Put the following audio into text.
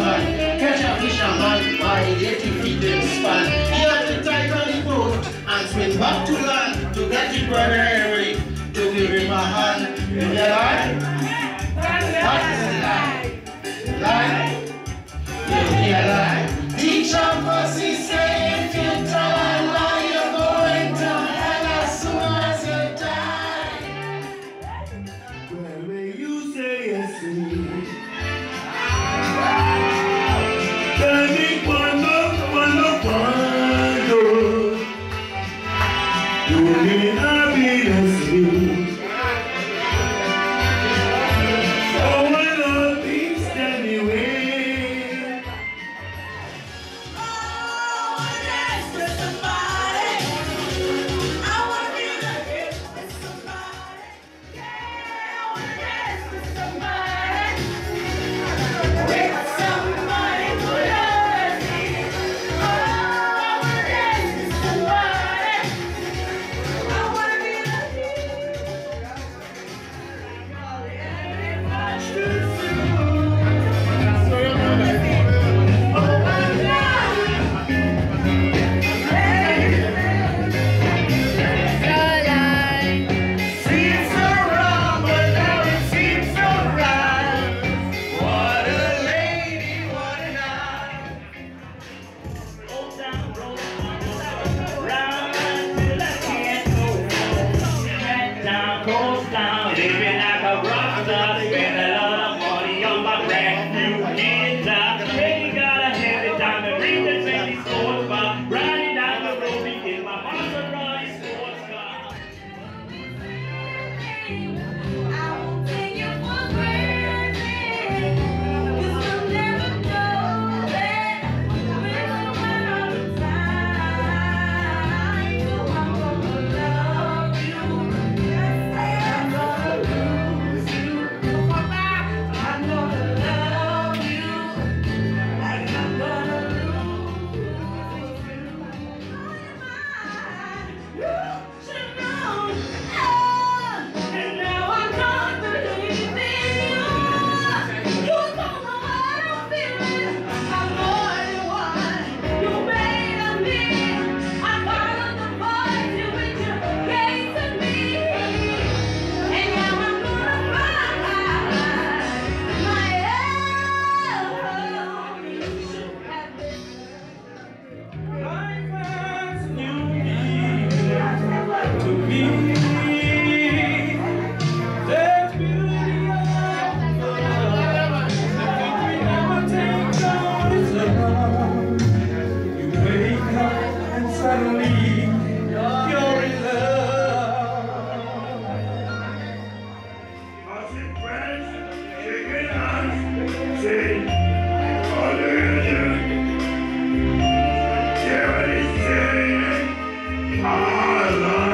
man. Catch a fisherman by a eighty feet span. He had to tie on the boat and swim back to land to get his brother Eric to give him a hand. You know that? What is a lie? Lie? You hear lie? Teach him for coast down, I love